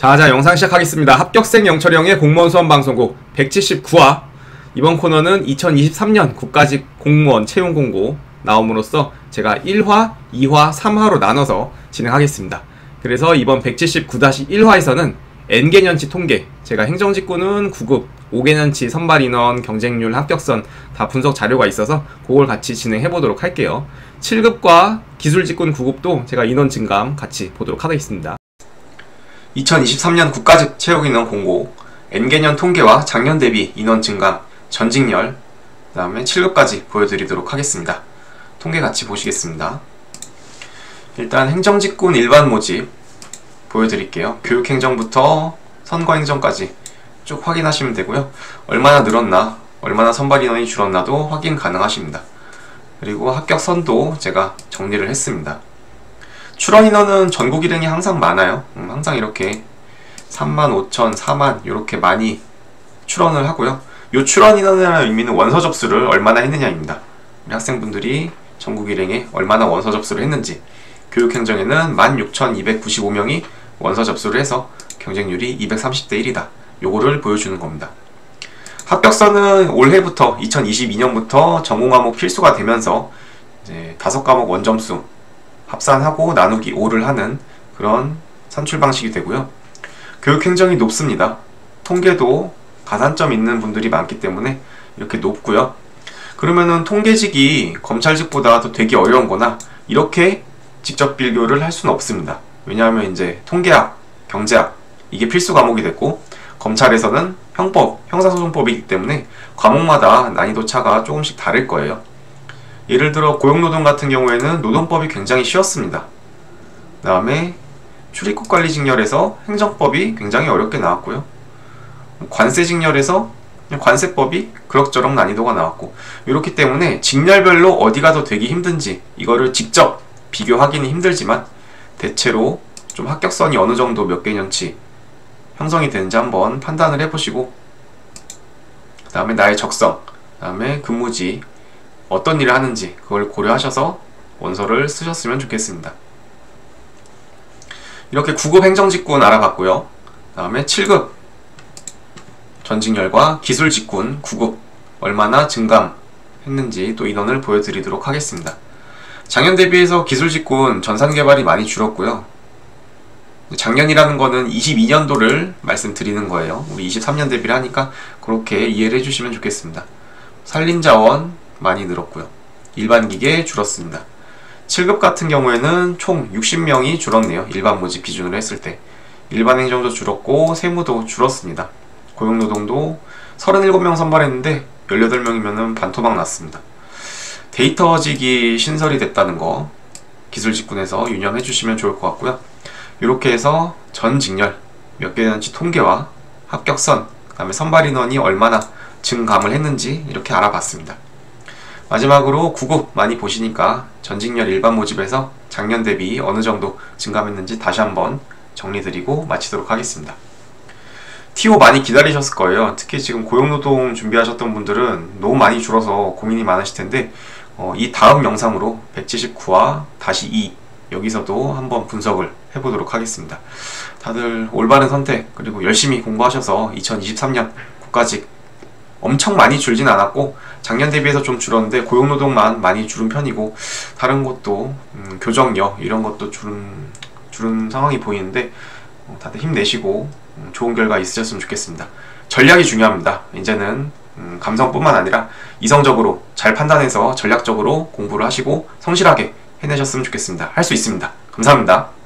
자자 영상 시작하겠습니다. 합격생 영철형의 공무원 수험 방송국 179화 이번 코너는 2023년 국가직 공무원 채용 공고 나옴으로써 제가 1화, 2화, 3화로 나눠서 진행하겠습니다. 그래서 이번 179-1화에서는 N개년치 통계, 제가 행정직구는 9급, 5개년치 선발 인원, 경쟁률, 합격선 다 분석 자료가 있어서 그걸 같이 진행해 보도록 할게요. 7급과 기술직군 9급도 제가 인원 증감 같이 보도록 하겠습니다. 2023년 국가직 채용 인원 공고, N개년 통계와 작년 대비 인원 증감, 전직열, 그 다음에 7급까지 보여드리도록 하겠습니다. 통계 같이 보시겠습니다. 일단 행정직군 일반 모집 보여드릴게요. 교육행정부터 선거행정까지 쭉 확인하시면 되고요. 얼마나 늘었나, 얼마나 선발 인원이 줄었나도 확인 가능하십니다. 그리고 합격 선도 제가 정리를 했습니다. 출원 인원은 전국 일행이 항상 많아요. 음, 항상 이렇게 3만 5천, 4만 이렇게 많이 출원을 하고요. 요 출원 인원이라는 의미는 원서 접수를 얼마나 했느냐입니다. 우리 학생분들이 전국 일행에 얼마나 원서 접수를 했는지 교육행정에는 16,295명이 원서 접수를 해서 경쟁률이 230대 1이다. 요거를 보여주는 겁니다. 합격선은 올해부터 2022년부터 전공 과목 필수가 되면서 이제 다섯 과목 원점수 합산하고 나누기 5를 하는 그런 산출 방식이 되고요. 교육 행정이 높습니다. 통계도 가산점 있는 분들이 많기 때문에 이렇게 높고요. 그러면은 통계직이 검찰직보다 더 되기 어려운 거나 이렇게 직접 비교를 할 수는 없습니다. 왜냐하면 이제 통계학, 경제학 이게 필수 과목이 됐고 검찰에서는 형법, 형사소송법이기 때문에 과목마다 난이도 차가 조금씩 다를 거예요. 예를 들어 고용노동 같은 경우에는 노동법이 굉장히 쉬웠습니다. 그 다음에 출입국 관리 직렬에서 행정법이 굉장히 어렵게 나왔고요. 관세 직렬에서 관세법이 그럭저럭 난이도가 나왔고 이렇기 때문에 직렬별로 어디가 더 되기 힘든지 이거를 직접 비교하기는 힘들지만 대체로 좀 합격선이 어느 정도 몇 개년치 형성이 되는지 한번 판단을 해보시고 그 다음에 나의 적성 그 다음에 근무지 어떤 일을 하는지 그걸 고려하셔서 원서를 쓰셨으면 좋겠습니다. 이렇게 9급 행정직군 알아봤고요. 그 다음에 7급 전직열과 기술직군 9급 얼마나 증감했는지 또 인원을 보여드리도록 하겠습니다. 작년 대비해서 기술직군 전산개발이 많이 줄었고요. 작년이라는 거는 22년도를 말씀드리는 거예요. 우리 23년 대비를 하니까 그렇게 이해를 해주시면 좋겠습니다. 산림자원 많이 늘었고요. 일반 기계 줄었습니다. 7급 같은 경우에는 총 60명이 줄었네요. 일반 모집 기준으로 했을 때. 일반 행정도 줄었고 세무도 줄었습니다. 고용노동도 37명 선발했는데 18명이면 반토막 났습니다. 데이터직이 신설이 됐다는 거 기술직군에서 유념해 주시면 좋을 것 같고요. 이렇게 해서 전 직렬 몇 개년치 통계와 합격선 그 다음에 선발 인원이 얼마나 증감을 했는지 이렇게 알아봤습니다. 마지막으로 9급 많이 보시니까 전직렬 일반 모집에서 작년 대비 어느 정도 증감했는지 다시 한번 정리드리고 마치도록 하겠습니다. TO 많이 기다리셨을 거예요. 특히 지금 고용노동 준비하셨던 분들은 너무 많이 줄어서 고민이 많으실 텐데 어, 이 다음 영상으로 179화 다시 2 여기서도 한번 분석을 해보도록 하겠습니다. 다들 올바른 선택 그리고 열심히 공부하셔서 2023년 국가직 엄청 많이 줄진 않았고 작년 대비해서 좀 줄었는데 고용노동만 많이 줄은 편이고 다른 것도 음, 교정력 이런 것도 줄은 줄은 상황이 보이는데 어, 다들 힘내시고 음, 좋은 결과 있으셨으면 좋겠습니다. 전략이 중요합니다. 이제는 음, 감성뿐만 아니라 이성적으로 잘 판단해서 전략적으로 공부를 하시고 성실하게 해내셨으면 좋겠습니다. 할 수 있습니다. 감사합니다.